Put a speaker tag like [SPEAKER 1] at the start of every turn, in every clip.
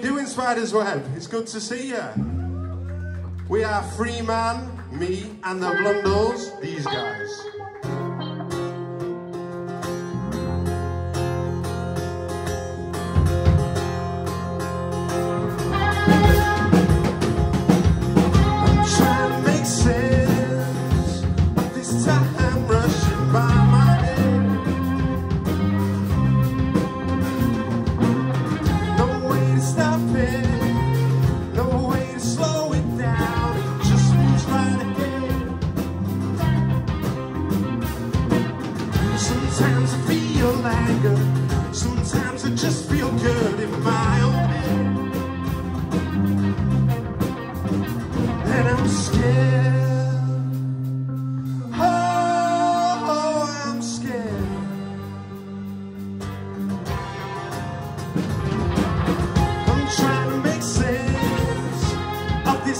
[SPEAKER 1] we doing, Spiders Web? It's good to see you. We are Freeman, me, and the Blundells, these guys.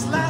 [SPEAKER 1] Last.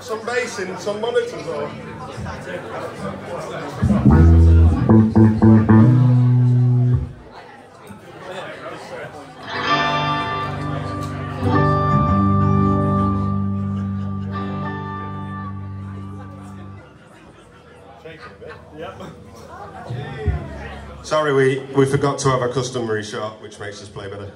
[SPEAKER 1] Some bass in some monitors on. Sorry, we, we forgot to have a customary shot, which makes us play better.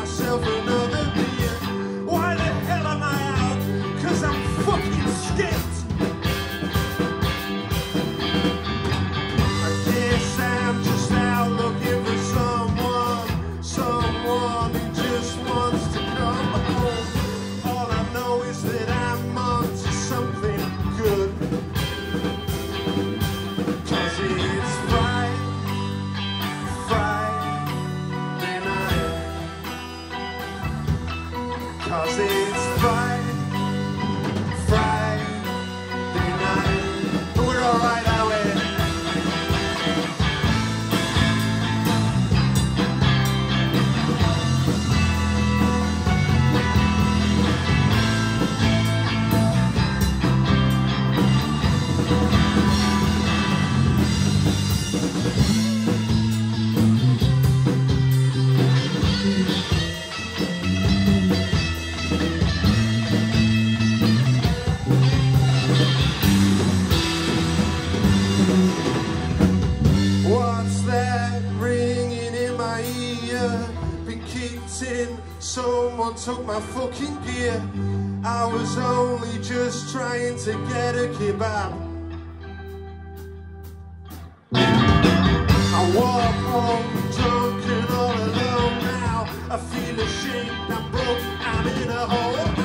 [SPEAKER 1] myself enough. took my fucking gear. I was only just trying to get a kebab. I walk home drunk and all alone now. I feel ashamed, I'm broke, I'm in a hole.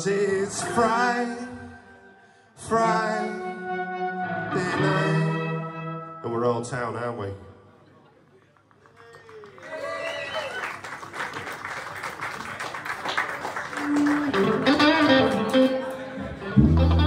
[SPEAKER 1] Cause it's Friday, Friday night. And we're all town, aren't we? Yeah.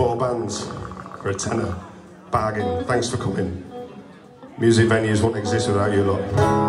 [SPEAKER 2] Four bands for a tenner. Bargain. Thanks for coming. Music venues won't exist without you lot.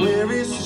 [SPEAKER 1] Where is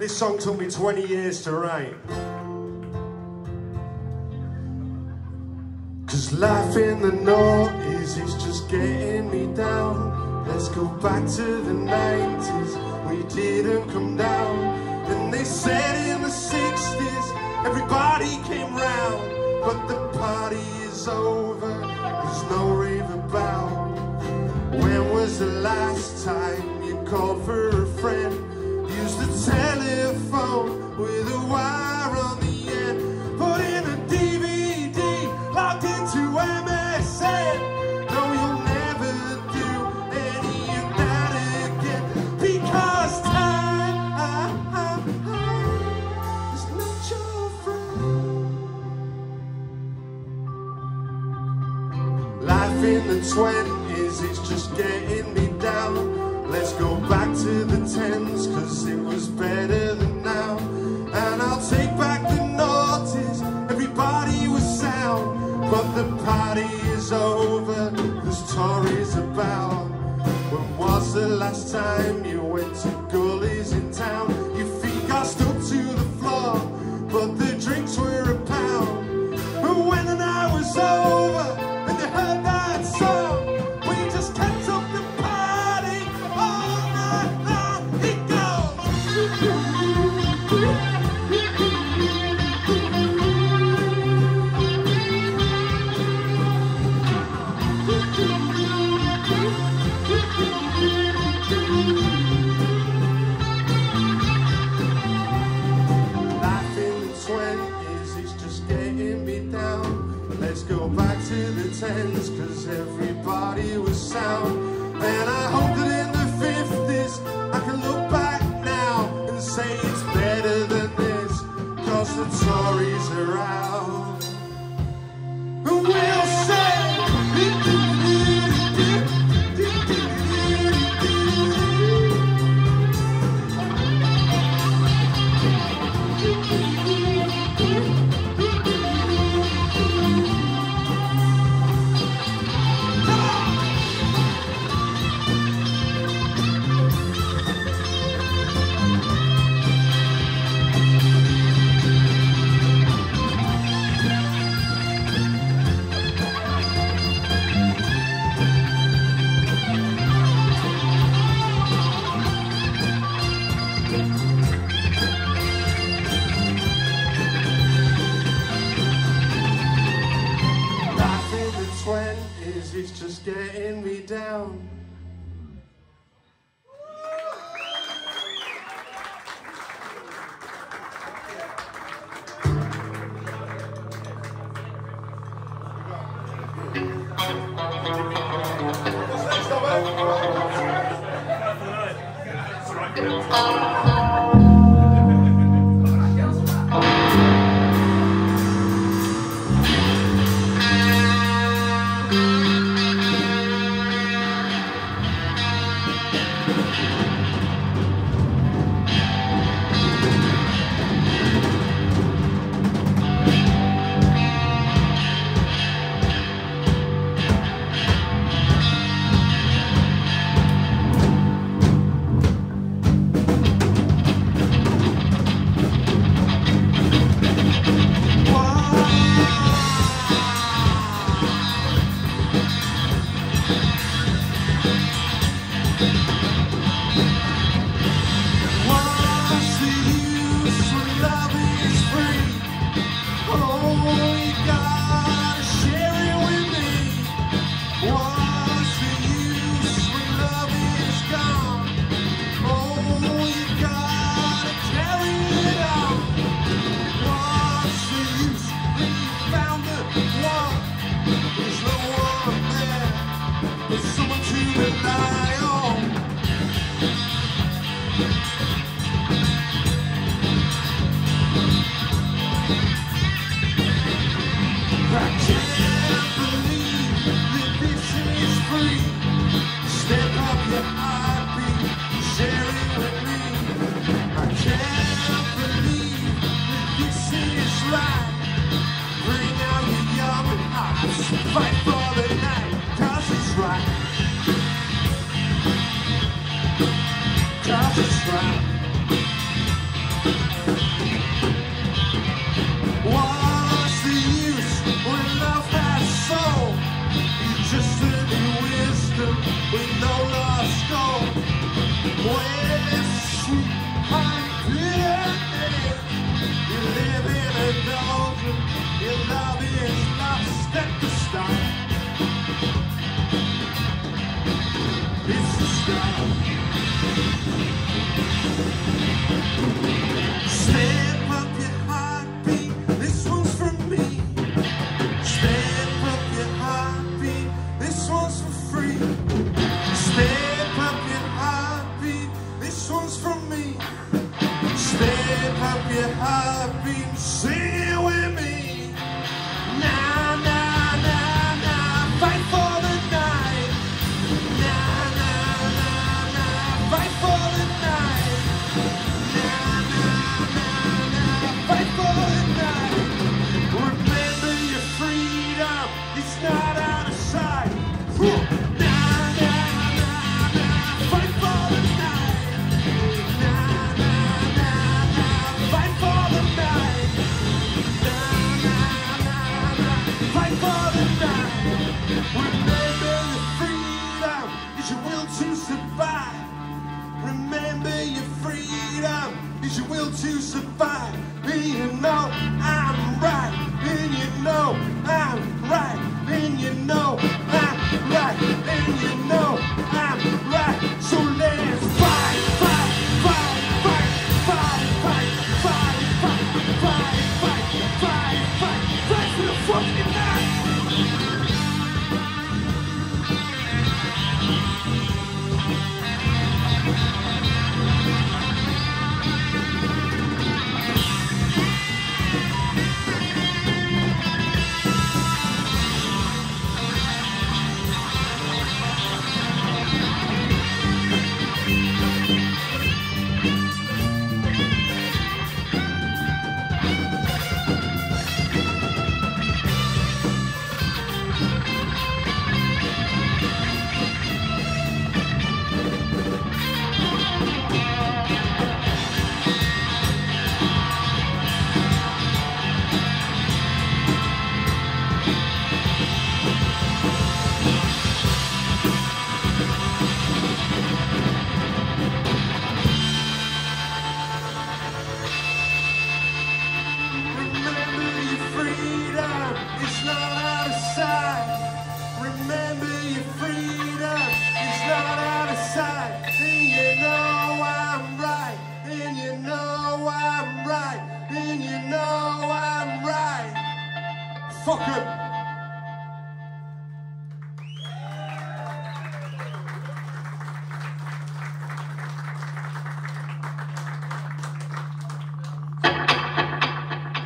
[SPEAKER 2] This song took me 20 years to write. Cause life in the noughties is just getting me down. Let's go back to the 90s, we didn't come down. And they said in the 60s, everybody came round. But the party is over, there's no rave about. When was the last time you called for a friend? with a wild and
[SPEAKER 1] stories around.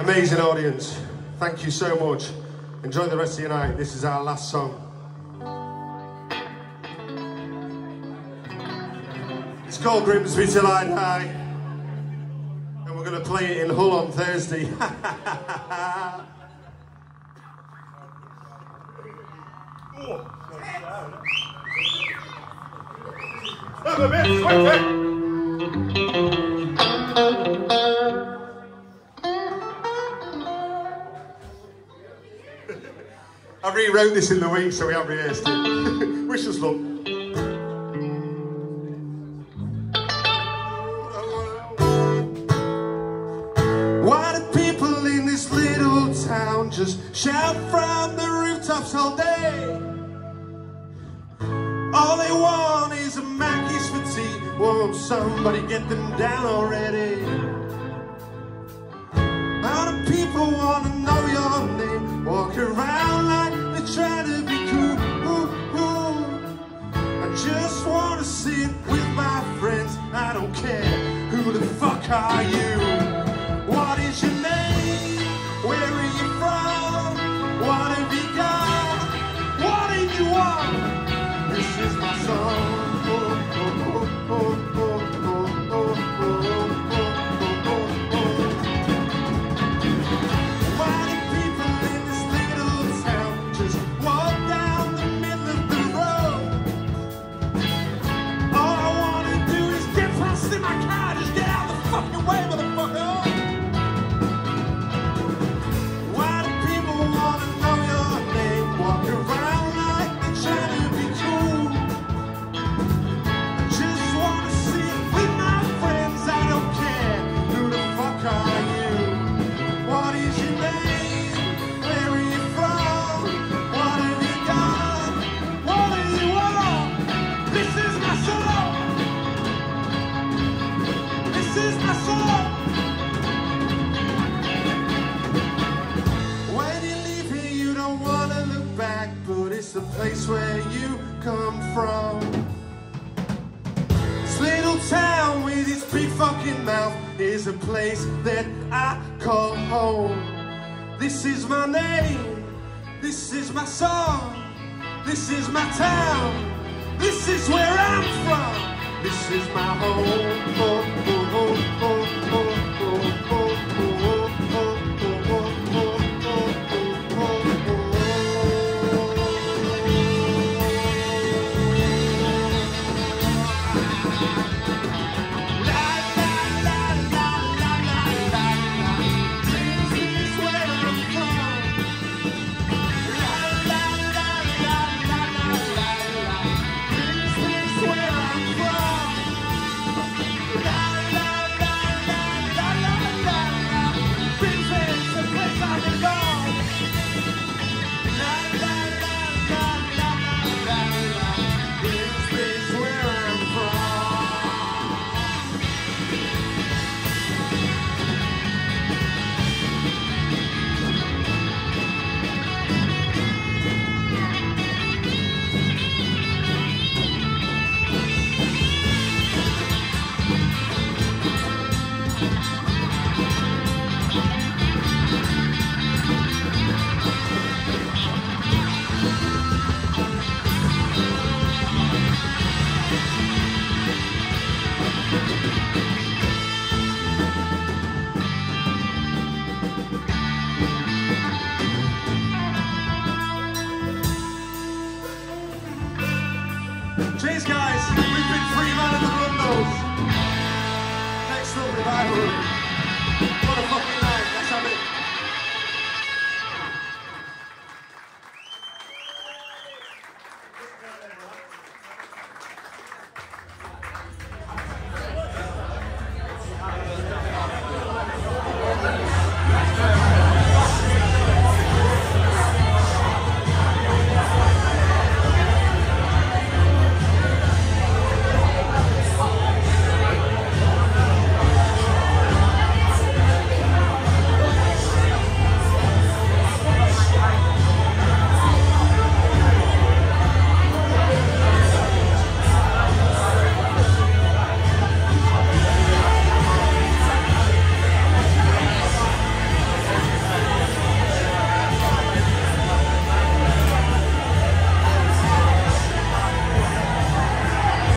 [SPEAKER 1] Amazing audience. Thank you so much. Enjoy the rest of your night. This is our last song. It's called Grimsby Till I Die. And we're going to play it in Hull on Thursday.
[SPEAKER 3] Have a bit,
[SPEAKER 1] I rewrote this in the week, so we haven't rehearsed it. Wish us luck. Why do people in this little town just shout from the rooftops all day? All they want is a Mackey's for tea. Won't somebody get them down already? car you place that I call home. This is my name, this is my song, this is my town, this is where I'm from, this is my home. Oh, oh, battle.